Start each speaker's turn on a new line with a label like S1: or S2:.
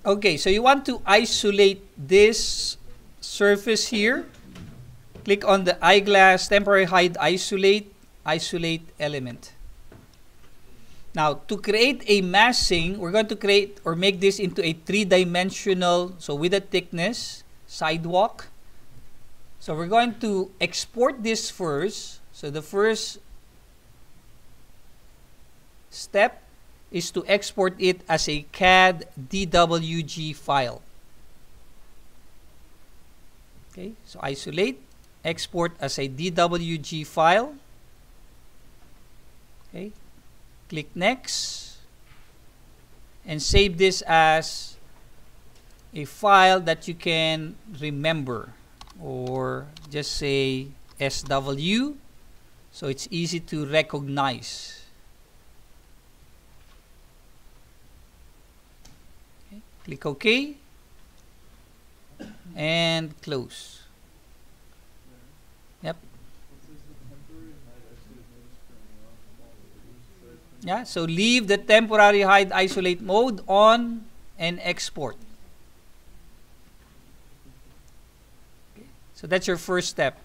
S1: Okay, so you want to isolate this surface here. Click on the eyeglass temporary hide isolate, isolate element. Now, to create a massing, we're going to create or make this into a three-dimensional, so with a thickness, sidewalk. So we're going to export this first. So the first step is to export it as a CAD DWG file. Okay, so isolate, export as a DWG file. Okay, click next and save this as a file that you can remember or just say SW so it's easy to recognize. Click OK and close. Yep. Yeah, so leave the temporary hide isolate mode on and export. So that's your first step.